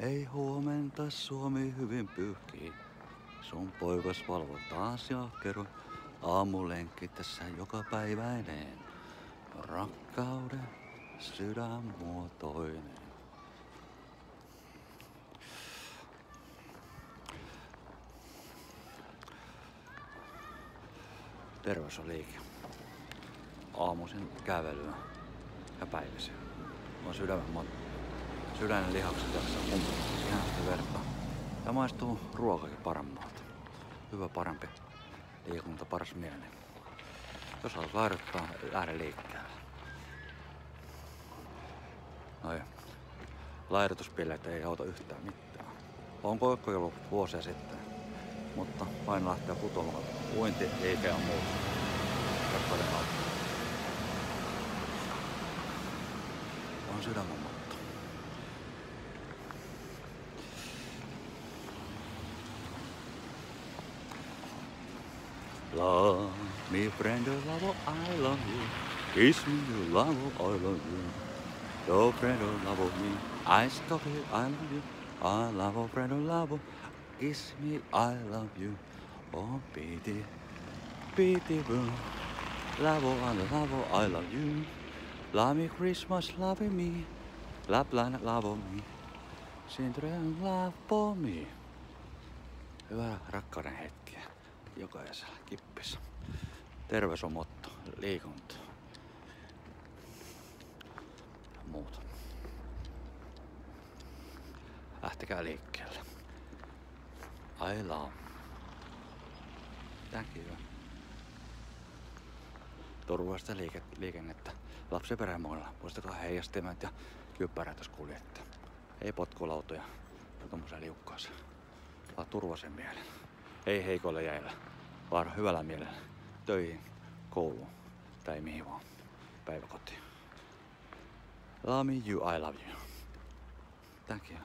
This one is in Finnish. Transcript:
Ei huomenta Suomi hyvin pyyhkii. Sun poikas valvo taas ja kerro aamulenkki tässä joka päiväinen. Rakkauden sydänmuotoinen. Terveys on liike. Aamuisin kävelyä ja päivisin. On sydämen sydänen lihakset jaksaa pumpata ihan sitä verta. Ja maistuu ruokakin paremmalta. Hyvä parempi liikunta, paras mieli. Jos haluat laiduttaa, lähde liikkeelle. Noin. Laidotuspilleitä ei auta yhtään mitään. On kokeillut vuosia sitten, mutta vain lähtee putoamaan. Uinti, liike on muuta. Rakkauden auttaa. On sydämen Love me, friend, love, I love you. Kiss me, love, I love you. Your friend, love me. I stop it, I love you. I love a friend, love. Kiss me, I love you. Oh, pity, boo. Love, I love, I love you. Love me Christmas, love me. Lapland, love me. Cinderella, love for me. Hyvää rakkauden hetkiä jokaisella kippissä. Terveys on motto, liikunta ja muuta. Lähtekää liikkeelle. I. Thank you. Turvallista liike- liikennettä lapsiperhemuilla. Muistakaa heijastimet ja kypärät, jos kuljette. Ei potkulautoja ja tommosia liukkaisia. Vaan turvallisen mielen. Ei heikoille jäillä, vaan hyvällä mielellä. Töihin, kouluun tai mihin vaan. Päiväkotiin. Love me, you, I love you. Thank you.